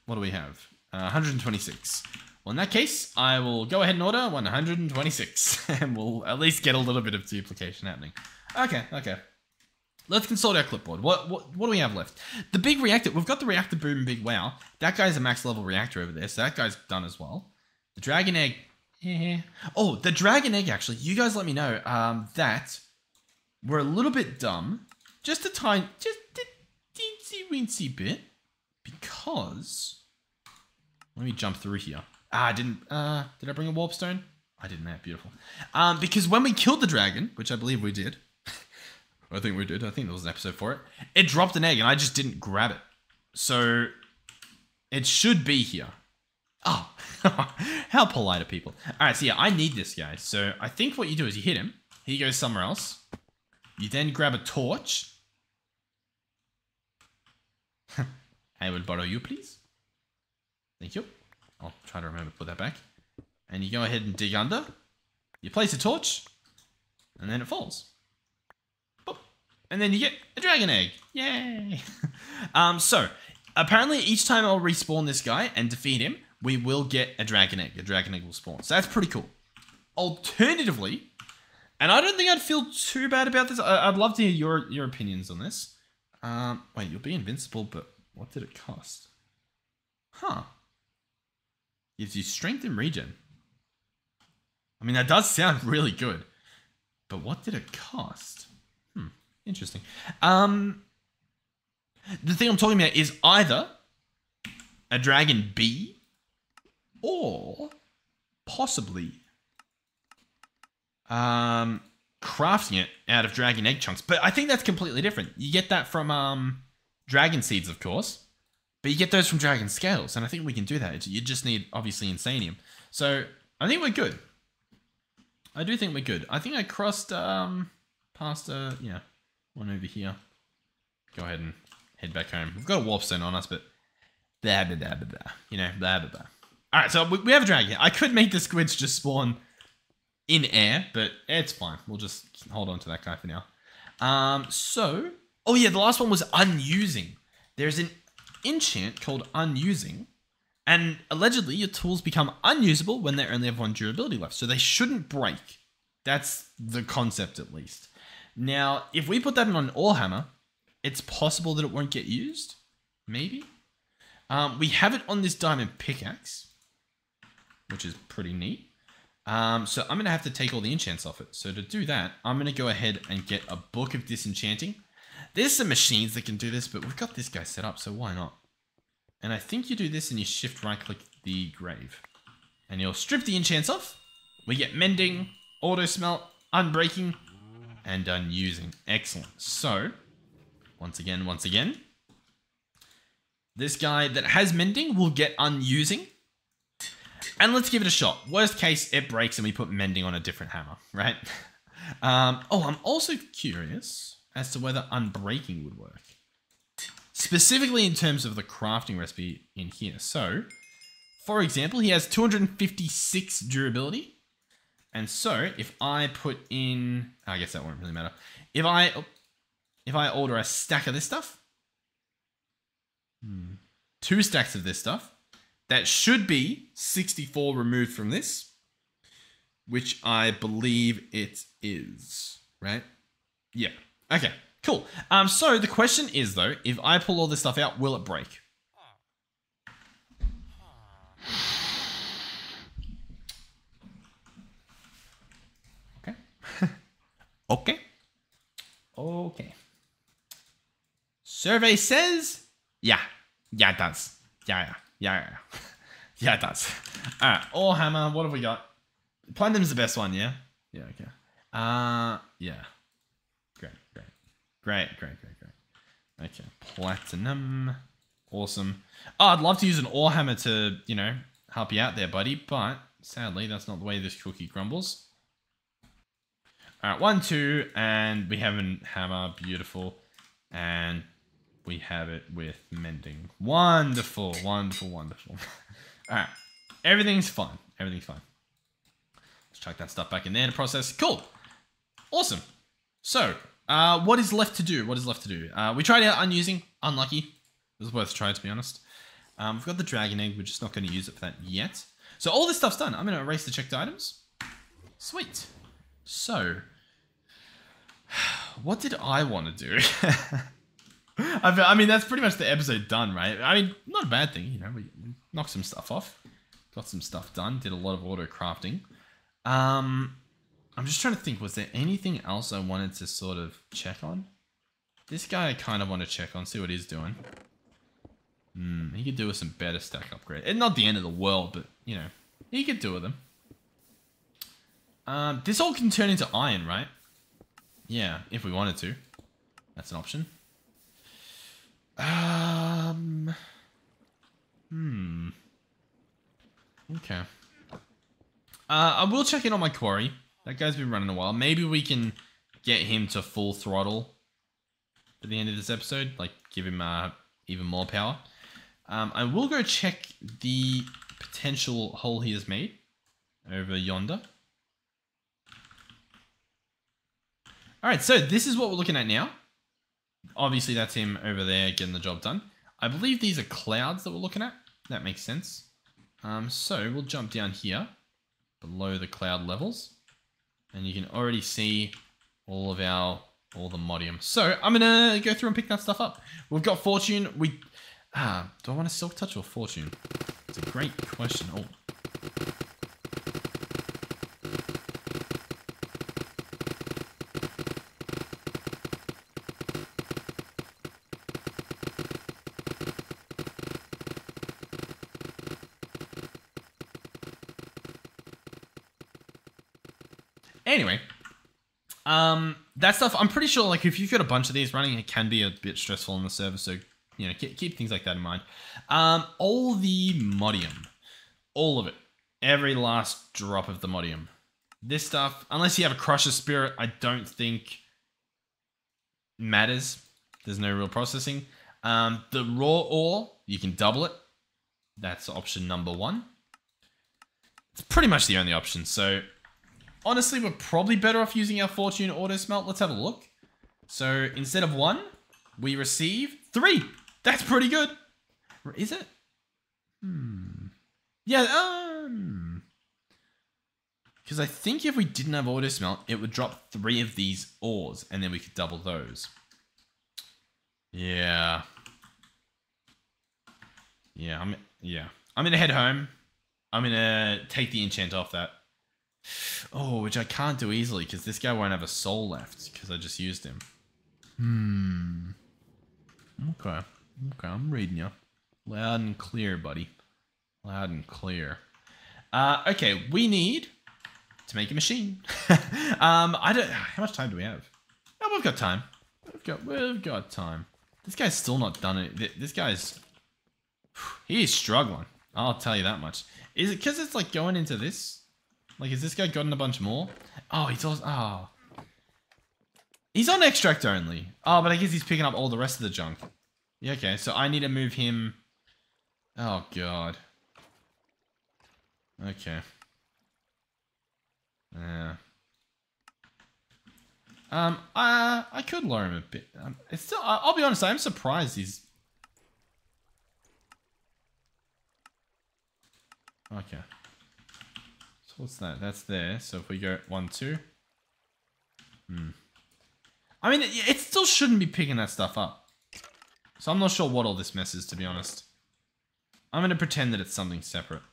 what do we have? Uh, 126. Well, in that case, I will go ahead and order 126, and we'll at least get a little bit of duplication happening. Okay, okay. Let's consult our clipboard. What, what what do we have left? The big reactor. We've got the reactor boom big wow. That guy's a max level reactor over there, so that guy's done as well. The dragon egg. Yeah. Oh, the dragon egg, actually. You guys let me know um, that we're a little bit dumb. Just a tiny, just a teensy weensy bit. Because. Let me jump through here. Ah, I didn't. Uh, did I bring a warp stone? I didn't. That beautiful. Um, because when we killed the dragon, which I believe we did, I think we did. I think there was an episode for it. It dropped an egg, and I just didn't grab it. So it should be here. Oh, how polite are people? All right, so yeah, I need this guy. So I think what you do is you hit him. He goes somewhere else. You then grab a torch. I will borrow you, please. Thank you. I'll try to remember to put that back. And you go ahead and dig under. You place a torch. and then it falls. Boop. And then you get a dragon egg. Yay! um, so, apparently each time I'll respawn this guy and defeat him, we will get a dragon egg. A dragon egg will spawn. So that's pretty cool. Alternatively, and I don't think I'd feel too bad about this. I- I'd love to hear your, your opinions on this. Um, wait, you'll be invincible, but what did it cost? Huh. Gives you strength and regen. I mean, that does sound really good. But what did it cost? Hmm, interesting. Um, the thing I'm talking about is either a dragon B or possibly um, crafting it out of dragon egg chunks. But I think that's completely different. You get that from um, dragon seeds, of course. But you get those from dragon scales, and I think we can do that. You just need, obviously, insanium. So I think we're good. I do think we're good. I think I crossed um, past, uh, yeah, one over here. Go ahead and head back home. We've got a warp stone on us, but blah, blah, blah, blah, blah. You know, blah, blah, blah. All right, so we, we have a dragon. I could make the squids just spawn in air, but it's fine. We'll just hold on to that guy for now. Um, so, oh yeah, the last one was unusing. There's an enchant called unusing, and allegedly your tools become unusable when they only have one durability left, so they shouldn't break. That's the concept, at least. Now, if we put that in an ore hammer, it's possible that it won't get used. Maybe. Um, we have it on this diamond pickaxe, which is pretty neat. Um, so I'm going to have to take all the enchants off it. So to do that, I'm going to go ahead and get a book of disenchanting. There's some machines that can do this, but we've got this guy set up, so why not? And I think you do this and you shift right click the grave. And you'll strip the enchants off. We get mending, auto smelt, unbreaking, and unusing. Excellent. So, once again, once again, this guy that has mending will get unusing. And let's give it a shot. Worst case, it breaks and we put mending on a different hammer, right? Um, oh, I'm also curious as to whether unbreaking would work. Specifically in terms of the crafting recipe in here. So, for example, he has 256 durability. And so, if I put in... I guess that won't really matter. If I... If I order a stack of this stuff... Hmm, two stacks of this stuff that should be 64 removed from this, which I believe it is, right? Yeah. Okay, cool. Um, so the question is though, if I pull all this stuff out, will it break? Okay. okay. Okay. Survey says, yeah, yeah, it does. Yeah, yeah. Yeah, yeah, it does. All right, ore hammer. What have we got? Platinum's the best one, yeah. Yeah, okay. Uh, yeah. Great, great, great, great, great, great. Okay, platinum. Awesome. Oh, I'd love to use an ore hammer to, you know, help you out there, buddy. But sadly, that's not the way this cookie crumbles. All right, one, two, and we have a hammer. Beautiful. And we have it with mending. Wonderful, wonderful, wonderful. All right, everything's fine. Everything's fine. Let's chuck that stuff back in there to process. Cool. Awesome. So, uh, what is left to do? What is left to do? Uh, we tried out unusing. Unlucky. It was worth a try, to be honest. Um, we've got the dragon egg. We're just not going to use it for that yet. So all this stuff's done. I'm going to erase the checked items. Sweet. So, what did I want to do? I mean, that's pretty much the episode done, right? I mean, not a bad thing, you know. We knocked some stuff off, got some stuff done, did a lot of auto crafting. Um, I'm just trying to think. Was there anything else I wanted to sort of check on? This guy I kind of want to check on, see what he's doing. Hmm, he could do with some better stack upgrade. And not the end of the world, but you know, he could do with them. Um, this all can turn into iron, right? Yeah, if we wanted to. That's an option. Um. Hmm. Okay. Uh, I will check in on my quarry. That guy's been running a while. Maybe we can get him to full throttle at the end of this episode. Like, give him uh, even more power. Um, I will go check the potential hole he has made over yonder. All right, so this is what we're looking at now. Obviously, that's him over there getting the job done. I believe these are clouds that we're looking at. That makes sense. Um, so we'll jump down here below the cloud levels. And you can already see all of our, Allthemodium. So I'm going to go through and pick that stuff up. We've got fortune. We, ah, do I want a silk touch or fortune? It's a great question. Oh, Anyway, um, that stuff, I'm pretty sure, like, if you've got a bunch of these running, it can be a bit stressful on the server, so, you know, keep, keep things like that in mind. Um, Allthemodium, all of it, every last drop of the modium. This stuff, unless you have a crusher spirit, I don't think matters. There's no real processing. Um, the raw ore, you can double it. That's option number one. It's pretty much the only option, so honestly, we're probably better off using our Fortune Auto Smelt. Let's have a look. So instead of one, we receive three. That's pretty good. Is it? Hmm. Yeah, um... Because I think if we didn't have Auto Smelt, it would drop three of these ores, and then we could double those. Yeah. Yeah, I'm... Yeah. I'm gonna head home. I'm gonna take the enchant off that. Oh, which I can't do easily because this guy won't have a soul left because I just used him. Hmm. Okay. Okay, I'm reading you. Loud and clear, buddy. Loud and clear. Uh, okay, we need to make a machine. um, I don't. How much time do we have? Oh, we've got time. We've got. We've got time. This guy's still not done it. This guy's. He's struggling. I'll tell you that much. Is it because it's like going into this? Like, has this guy gotten a bunch more? Oh, he's also... Oh. He's on extract only. Oh, but I guess he's picking up all the rest of the junk. Yeah, okay. So I need to move him... Oh, God. Okay. Yeah. Um, I, I could lower him a bit. Um, it's still, I'll be honest, I'm surprised he's... Okay. What's that? That's there. So if we go one, two. Hmm. I mean, it, it still shouldn't be picking that stuff up. So I'm not sure what all this mess is, to be honest. I'm going to pretend that it's something separate.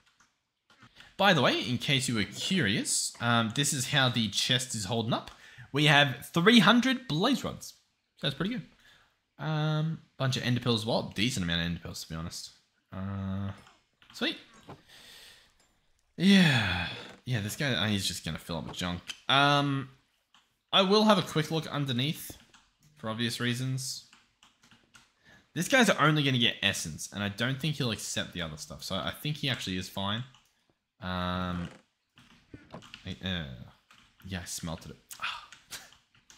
By the way, in case you were curious, um, this is how the chest is holding up. We have 300 blaze rods. That's pretty good. Um, bunch of ender as well. Decent amount of ender pearls, to be honest. Uh, sweet. Yeah. Yeah, this guy, he's just going to fill up with junk. Um, I will have a quick look underneath for obvious reasons. This guy's only going to get essence, and I don't think he'll accept the other stuff. So I think he actually is fine. Um, uh, yeah, I smelted it.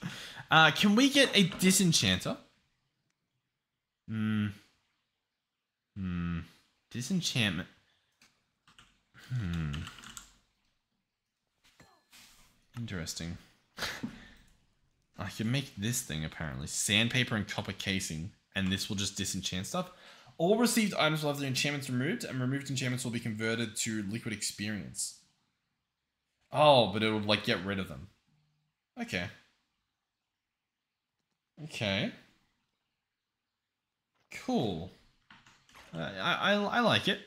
uh, can we get a disenchanter? Hmm. Hmm. Disenchantment. Hmm. Interesting. I can make this thing apparently. Sandpaper and copper casing. And this will just disenchant stuff. All received items will have their enchantments removed, and removed enchantments will be converted to liquid experience. Oh, but it would like get rid of them. Okay. Okay. Cool. Uh, I, I, I like it.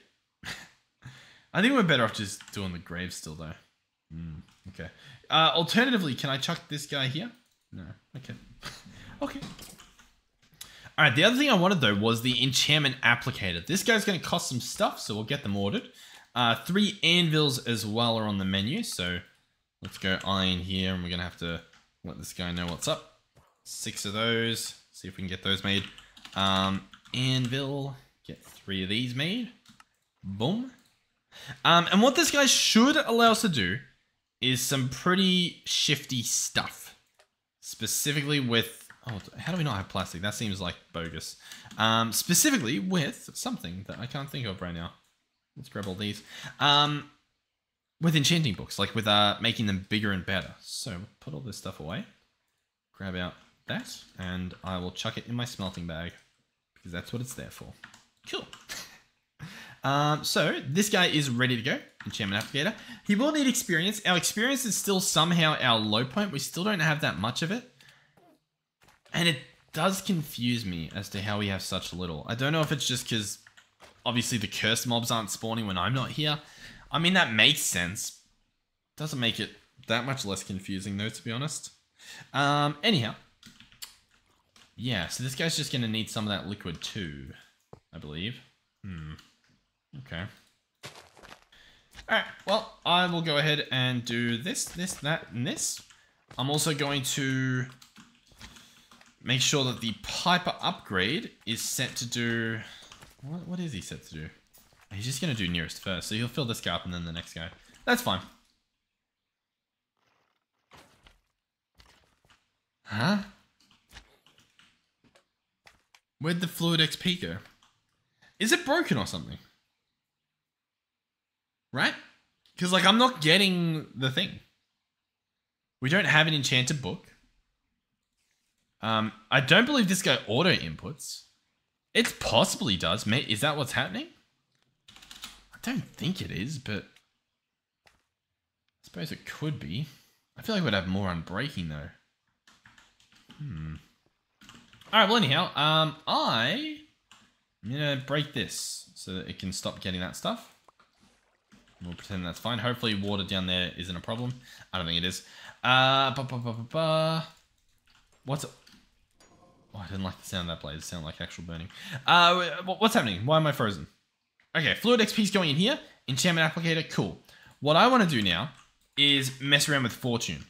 I think we're better off just doing the grave still though. Mm, okay. Uh, alternatively, can I chuck this guy here? No. Okay. okay. All right. The other thing I wanted though was the enchantment applicator. This guy's going to cost some stuff, so we'll get them ordered. Uh, three anvils as well are on the menu, so let's go iron here, and we're going to have to let this guy know what's up. Six of those. See if we can get those made. Um, anvil. Get three of these made. Boom. Um, and what this guy should allow us to do is some pretty shifty stuff. Specifically with... Oh, how do we not have plastic? That seems like bogus. Um, specifically with something that I can't think of right now. Let's grab all these. Um, with enchanting books, like with uh, making them bigger and better. So, put all this stuff away. grab out that, and I will chuck it in my smelting bag because that's what it's there for. Cool. um, so this guy is ready to go. Enchantment Applicator. He will need experience. Our experience is still somehow our low point. We still don't have that much of it. And it does confuse me as to how we have such little. I don't know if it's just because obviously the cursed mobs aren't spawning when I'm not here. I mean, that makes sense. Doesn't make it that much less confusing though, to be honest. Um, anyhow. Yeah, so this guy's just going to need some of that liquid too, I believe. Hmm. Okay. Alright, well, I will go ahead and do this, this, that, and this. I'm also going to make sure that the Piper upgrade is set to do... What, what is he set to do? He's just going to do nearest first, so he'll fill this guy up and then the next guy. That's fine. Huh? Where'd the fluid XP go? Is it broken or something? Right? Because, like, I'm not getting the thing. We don't have an enchanted book. Um, I don't believe this guy auto inputs. It possibly does. Mate. Is that what's happening? I don't think it is, but I suppose it could be. I feel like we'd have more on breaking though. Hmm. All right. Well, anyhow, um, I I'm gonna break this so that it can stop getting that stuff. We'll pretend that's fine. Hopefully, water down there isn't a problem. I don't think it is. Uh, ba -ba -ba What's? Oh, I didn't like the sound of that blaze. It sounded like actual burning. Uh, what's happening? Why am I frozen? Okay, fluid XP is going in here. Enchantment applicator, cool. What I want to do now is mess around with fortune,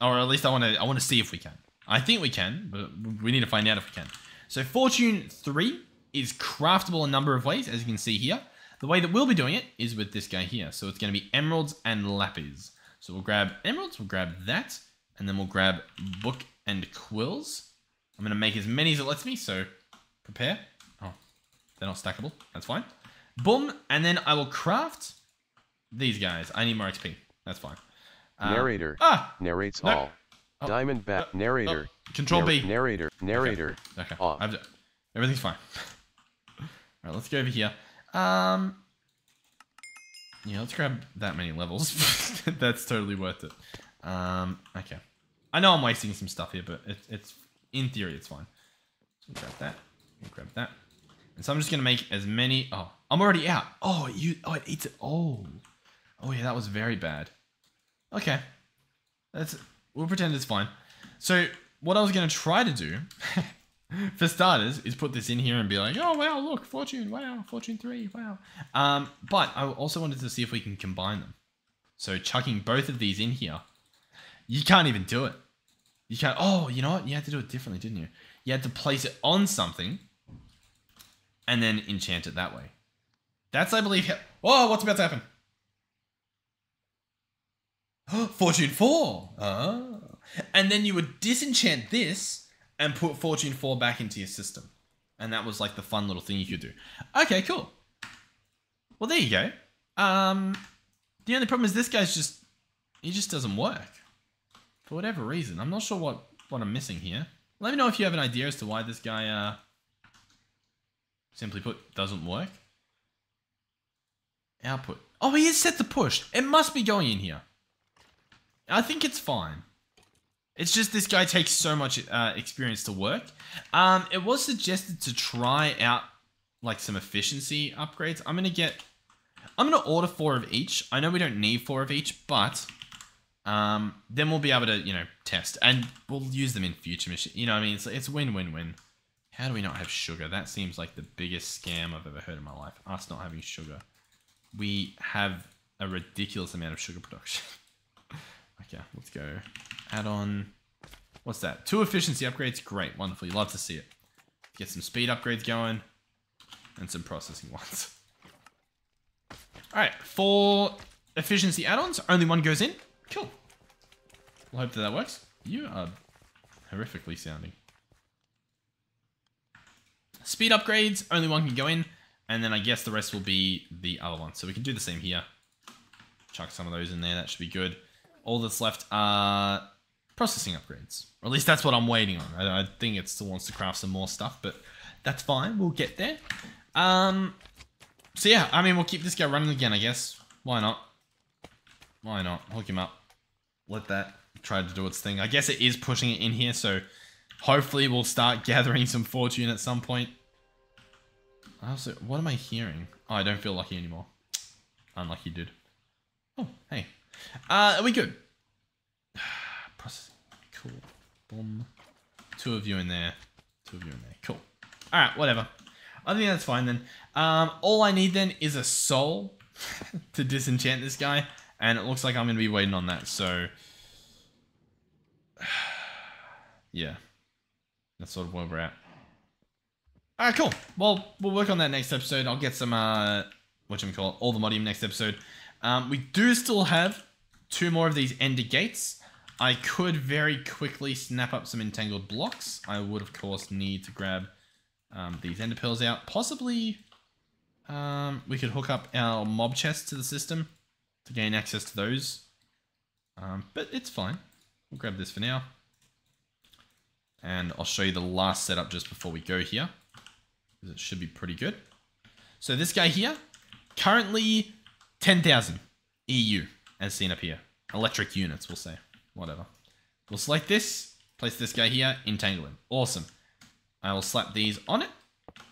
or at least I want to. I want to see if we can. I think we can, but we need to find out if we can. So fortune three is craftable a number of ways, as you can see here. The way that we'll be doing it is with this guy here. So it's going to be emeralds and lapis. So we'll grab emeralds, we'll grab that, and then we'll grab book and quills. I'm going to make as many as it lets me, so prepare. Oh, they're not stackable. That's fine. Boom, and then I will craft these guys. I need more XP. That's fine. Um, narrator. Ah! Narrates no. all. Oh, Diamond bat. Oh, narrator. Oh, control Nar B. Narrator. Narrator. Okay. okay. Everything's fine. all right, let's go over here. Um, yeah, let's grab that many levels. That's totally worth it. Um, okay. I know I'm wasting some stuff here, but it, it's in theory, it's fine. So grab that. Grab that. And so I'm just going to make as many... Oh, I'm already out. Oh, you... Oh, it eats it. Oh. Oh, yeah, that was very bad. Okay. That's... We'll pretend it's fine. So, what I was going to try to do, for starters, is put this in here and be like, oh, wow, look, Fortune, wow, Fortune 3, wow. Um, but I also wanted to see if we can combine them. So, chucking both of these in here, you can't even do it. You can't. Oh, you know what? You had to do it differently, didn't you? You had to place it on something and then enchant it that way. That's, I believe. Whoa, what's about to happen? Fortune 4. Oh. And then you would disenchant this and put Fortune 4 back into your system. And that was like the fun little thing you could do. Okay, cool. Well, there you go. Um, the only problem is this guy's just, he just doesn't work for whatever reason. I'm not sure what, what I'm missing here. Let me know if you have an idea as to why this guy, uh, simply put, doesn't work. Output. Oh, he is set to push. It must be going in here. I think it's fine. It's just this guy takes so much uh, experience to work. Um, it was suggested to try out like some efficiency upgrades. I'm gonna get, I'm gonna order four of each. I know we don't need four of each, but um, then we'll be able to, you know, test and we'll use them in future machines. You know, what I mean, it's it's win win win. How do we not have sugar? That seems like the biggest scam I've ever heard in my life. Us not having sugar. We have a ridiculous amount of sugar production. okay, let's go. Add on. What's that? Two efficiency upgrades. Great, wonderful. You love to see it. Get some speed upgrades going, and some processing ones. All right, four efficiency add-ons. Only one goes in. Cool. We'll hope that that works. You are horrifically sounding. Speed upgrades, only one can go in. And then I guess the rest will be the other one. So we can do the same here. Chuck some of those in there. That should be good. All that's left are processing upgrades. Or at least that's what I'm waiting on. I, I think it still wants to craft some more stuff, but that's fine. We'll get there. Um, so yeah, I mean, we'll keep this guy running again, I guess. Why not? Why not? Hook him up. Let that try to do its thing. I guess it is pushing it in here, so hopefully we'll start gathering some fortune at some point. Also, what am I hearing? Oh, I don't feel lucky anymore. Unlucky dude. Oh, hey. Uh, are we good? Cool. Boom. Two of you in there. Two of you in there. Cool. Alright, whatever. I think that's fine then. Um, all I need then is a soul to disenchant this guy. And it looks like I'm going to be waiting on that. So, yeah. That's sort of where we're at. Alright, cool. Well, we'll work on that next episode. I'll get some, uh, what you call it, Allthemodium next episode. Um, we do still have two more of these ender gates. I could very quickly snap up some entangled blocks. I would, of course, need to grab um, these ender pearls out. Possibly, um, we could hook up our mob chest to the system to gain access to those. Um, but it's fine. We'll grab this for now. And I'll show you the last setup just before we go here. It should be pretty good. So this guy here, currently 10,000 EU, as seen up here. Electric units, we'll say. Whatever. We'll select this, place this guy here, entangle him. Awesome. I will slap these on it.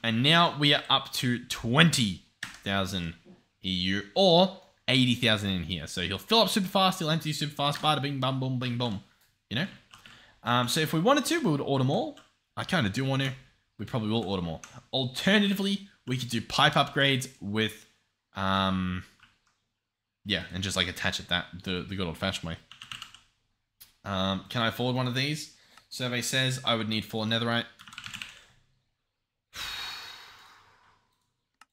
And now we are up to 20,000 EU or 80,000 in here. So he'll fill up super fast, he'll empty super fast, bada bing, bum, boom, bing, boom. You know? Um, so if we wanted to, we would order more. I kind of do want to. We probably will order more. Alternatively, we could do pipe upgrades with, um, yeah, and just like attach it that the, the good old fashioned way. Um, can I afford one of these? Survey says I would need four netherite.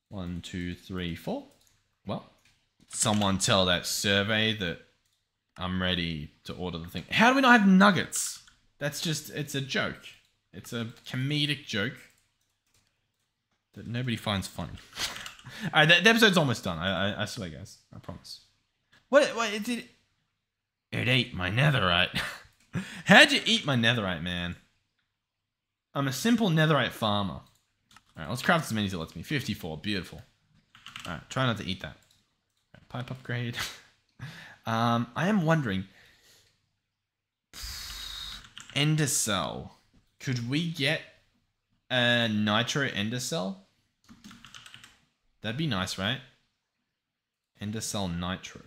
One, two, three, four. Well, someone tell that survey that I'm ready to order the thing. How do we not have nuggets? That's just, it's a joke. It's a comedic joke that nobody finds funny. All right, the, the, episode's almost done. I, I, I swear, guys. I promise. What? What? It did. It ate my netherite. How'd you eat my netherite, man? I'm a simple netherite farmer. All right, let's craft as many as it lets me. 54, beautiful. All right, try not to eat that. Right, pipe upgrade. um, I am wondering. Ender cell. Could we get a nitro ender cell? That'd be nice, right? Ender cell nitro.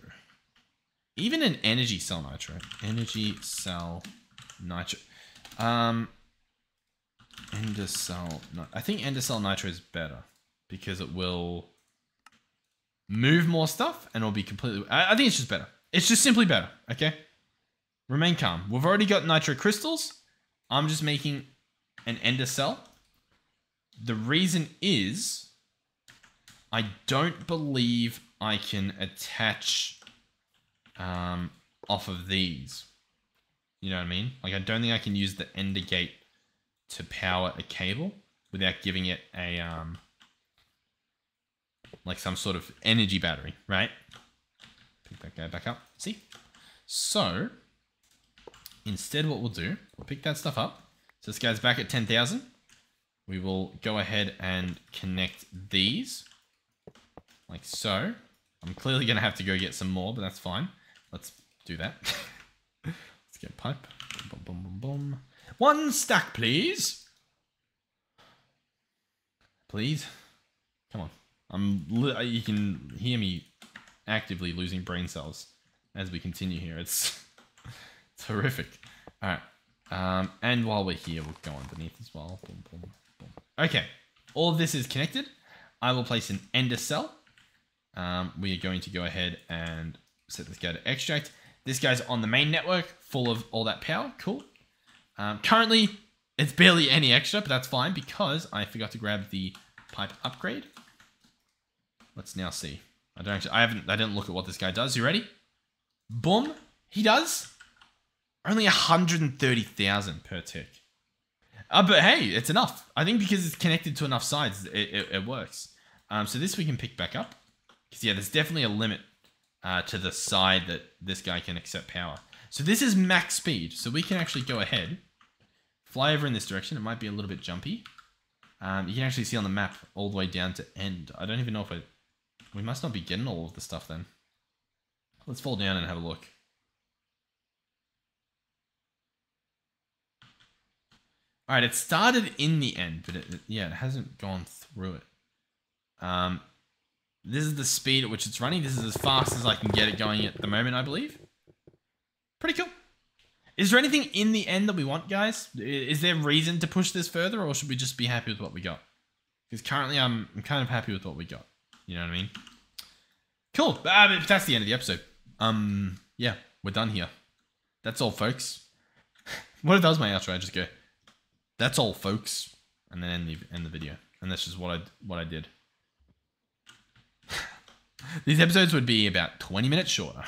Even an energy cell nitro. Energy cell nitro. Um, ender cell. No, I think ender cell nitro is better because it will move more stuff and it'll be completely. I, I think it's just better. It's just simply better. Okay. Remain calm. We've already got nitro crystals. I'm just making an ender cell. The reason is I don't believe I can attach um, off of these. You know what I mean? Like I don't think I can use the ender gate to power a cable without giving it a um, like some sort of energy battery, right? Pick that guy back up. See? So instead what we'll do, we'll pick that stuff up. So this guy's back at 10,000. We will go ahead and connect these like so. I'm clearly going to have to go get some more, but that's fine. Let's do that. Let's get pipe. Boom, boom, boom, boom. One stack, please. Please. Come on. I'm. you can hear me actively losing brain cells as we continue here. It's, horrific. All right. Um, and while we're here, we'll go underneath as well. Boom, boom, boom. Okay. All of this is connected. I will place an ender cell. Um, we are going to go ahead and set this guy to extract. This guy's on the main network, full of all that power. Cool. Um, currently, it's barely any extra, but that's fine because I forgot to grab the pipe upgrade. Let's now see. I don't actually, I haven't, I didn't look at what this guy does. You ready? Boom. He does only 130,000 per tick. Uh, but hey, it's enough. I think because it's connected to enough sides, it, it, it works. Um, so this we can pick back up. Because yeah, there's definitely a limit uh, to the side that this guy can accept power. So this is max speed. So we can actually go ahead, fly over in this direction. It might be a little bit jumpy. Um, you can actually see on the map all the way down to end. I don't even know if I... We must not be getting all of the stuff then. Let's fall down and have a look. All right, it started in the end, but it, it, yeah, it hasn't gone through it. Um, this is the speed at which it's running. This is as fast as I can get it going at the moment, I believe. Pretty cool. Is there anything in the end that we want, guys? Is there reason to push this further, or should we just be happy with what we got? Because currently, I'm, I'm kind of happy with what we got. You know what I mean? Cool. Uh, that's the end of the episode. Um, yeah, we're done here. That's all, folks. what if that was my outro? I just go, that's all, folks, and then end the end the video. And that's just what I what I did. These episodes would be about 20 minutes shorter.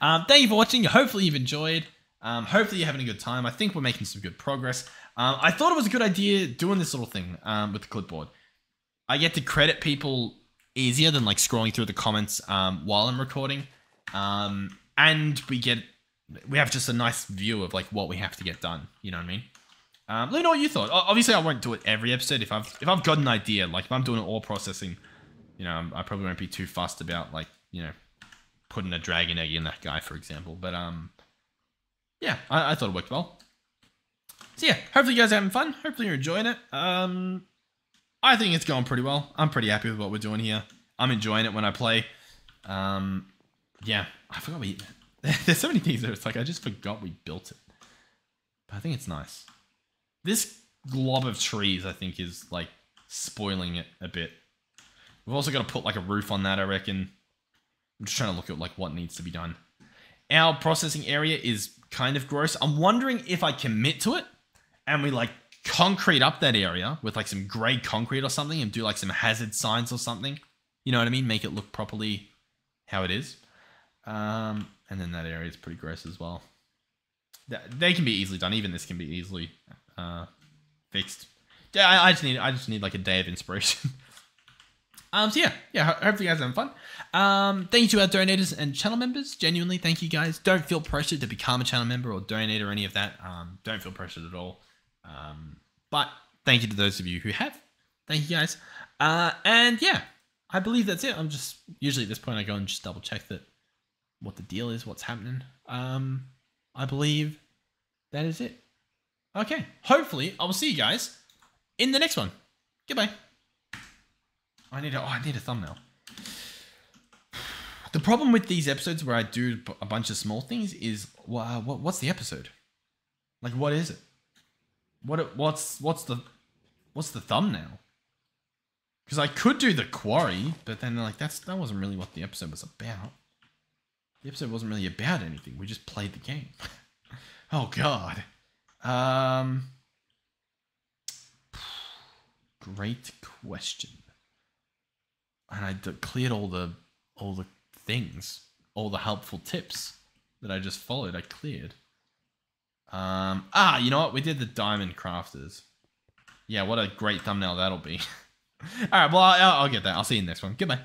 Um, thank you for watching. Hopefully you've enjoyed. Um, hopefully you're having a good time. I think we're making some good progress. Um, I thought it was a good idea doing this little thing um, with the clipboard. I get to credit people easier than like scrolling through the comments um, while I'm recording. Um, and we get, we have just a nice view of like what we have to get done. You know what I mean? Um, let me know what you thought. Obviously, I won't do it every episode. If I've if I've got an idea, like if I'm doing it all processing, you know, I probably won't be too fussed about like you know putting a dragon egg in that guy, for example. But um, yeah, I, I thought it worked well. So yeah, hopefully you guys are having fun. Hopefully you're enjoying it. Um, I think it's going pretty well. I'm pretty happy with what we're doing here. I'm enjoying it when I play. Um, yeah, I forgot we. There's so many things that it's like I just forgot we built it. But I think it's nice. This glob of trees, I think, is like spoiling it a bit. We've also got to put like a roof on that, I reckon. I'm just trying to look at like what needs to be done. Our processing area is kind of gross. I'm wondering if I commit to it and we like concrete up that area with like some grey concrete or something and do like some hazard signs or something. You know what I mean? Make it look properly how it is. Um, and then that area is pretty gross as well. They can be easily done. Even this can be easily uh, fixed. Yeah, I, I, just need I just need like a day of inspiration. um, so yeah, yeah. Hopefully you guys having fun. Um, thank you to our donators and channel members. Genuinely, thank you guys. Don't feel pressured to become a channel member or donate or any of that. Um, don't feel pressured at all. Um, but thank you to those of you who have. Thank you guys. Uh, and yeah, I believe that's it. I'm just usually at this point I go and just double check that what the deal is, what's happening. Um, I believe that is it. Okay, hopefully I will see you guys in the next one. Goodbye. I need a, oh, I need a thumbnail. The problem with these episodes where I do a bunch of small things is, well, what, what's the episode? Like, what is it? What what's what's the what's the thumbnail? Because I could do the quarry, but then like that's that wasn't really what the episode was about. The episode wasn't really about anything. We just played the game. oh god. Um Great question. And I cleared all the all the things, all the helpful tips that I just followed. I cleared. Um, ah, you know what? We did the diamond crafters. Yeah, what a great thumbnail that'll be. All right, well, I'll, I'll get that. I'll see you in the next one. Goodbye.